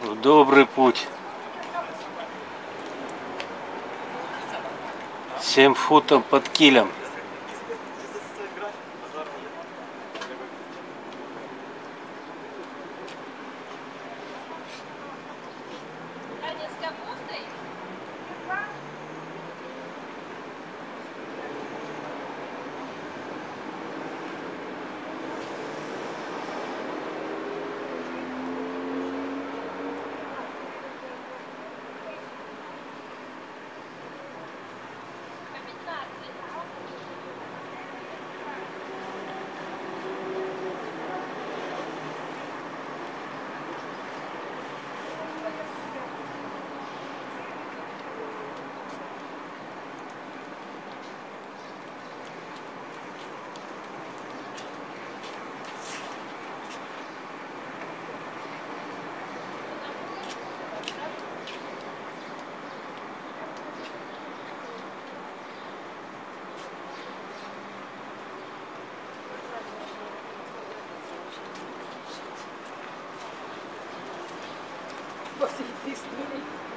В добрый путь. Семь футов под килем. was he this doing?